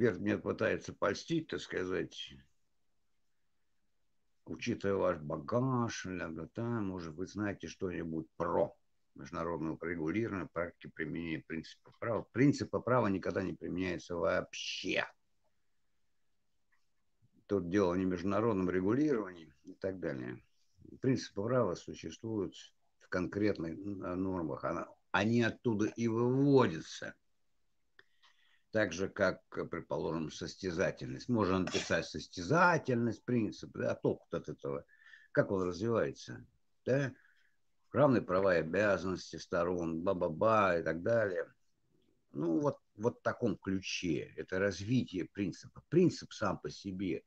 Берт мне пытается польстить, так сказать, учитывая ваш багаж, да, может вы знаете что-нибудь про международного регулирования, практики применения принципа права. Принципа права никогда не применяется вообще. Тут дело не в международном регулировании и так далее. Принципы права существуют в конкретных нормах. Они оттуда и выводятся. Так же, как, предположим, состязательность. Можно написать состязательность, принцип, да, а от этого, как он развивается. Да? равные права и обязанности сторон, ба-ба-ба и так далее. Ну, вот, вот в таком ключе. Это развитие принципа. Принцип сам по себе,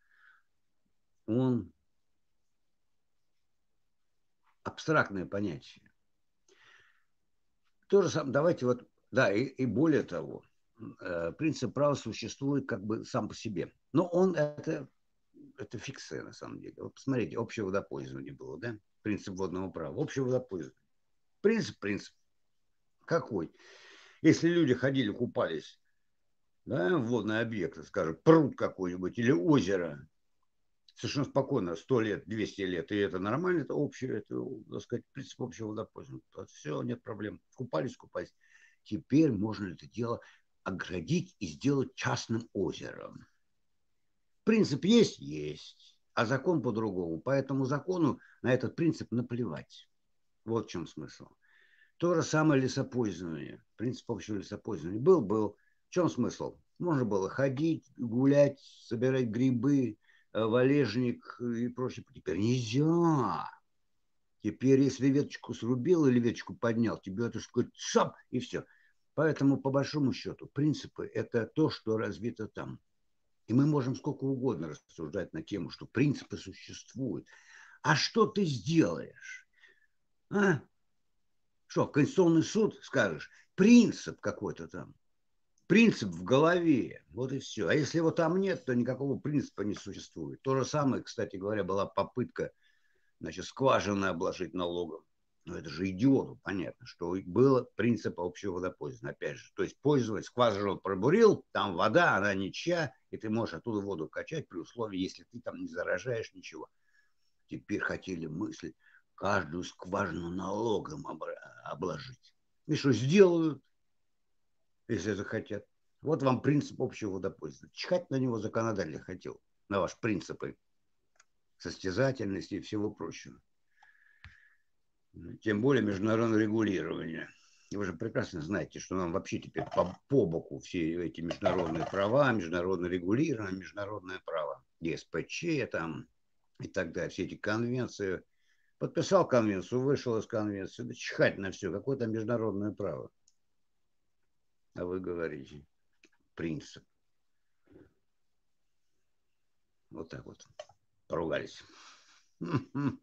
он абстрактное понятие. То же самое, давайте вот, да, и, и более того, э, принцип права существует как бы сам по себе. Но он это, это фикция на самом деле. Вот посмотрите, общее водопользование было, да? принцип водного права, общего водопользования. Принцип, принцип. Какой? Если люди ходили, купались да, в водные объекты, скажем, пруд какой-нибудь или озеро, совершенно спокойно, 100 лет, 200 лет, и это нормально, это общее, это, так сказать, принцип общего водопользования. Все, нет проблем. Купались, купались. Теперь можно это дело оградить и сделать частным озером. Принцип есть? Есть а закон по-другому. Поэтому закону на этот принцип наплевать. Вот в чем смысл. То же самое лесопользование. Принцип общего лесопользования. Был, был. В чем смысл? Можно было ходить, гулять, собирать грибы, э, валежник и прочее. Теперь нельзя. Теперь, если веточку срубил или веточку поднял, тебе это сказать сам и все. Поэтому, по большому счету, принципы – это то, что развито там. И мы можем сколько угодно рассуждать на тему, что принципы существуют. А что ты сделаешь? А? Что, Конституционный суд скажешь? Принцип какой-то там. Принцип в голове. Вот и все. А если его там нет, то никакого принципа не существует. То же самое, кстати говоря, была попытка значит, скважины обложить налогом. Но это же идиоту понятно, что было принцип общего водопользования. Опять же, то есть пользоваться скважину пробурил, там вода, она ничья, и ты можешь оттуда воду качать при условии, если ты там не заражаешь ничего. Теперь хотели мысли каждую скважину налогом обложить. И что сделают, если захотят? Вот вам принцип общего водопользования. Чихать на него законодатель хотел, на ваши принципы состязательности и всего прочего тем более международное регулирование. Вы же прекрасно знаете, что нам вообще теперь по, по боку все эти международные права, международное регулирование, международное право, ЕСПЧ там и так далее, все эти конвенции. Подписал конвенцию, вышел из конвенции, да чихать на все, какое то международное право. А вы говорите, принцип. Вот так вот. Поругались.